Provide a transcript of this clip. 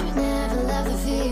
we never love the feeling.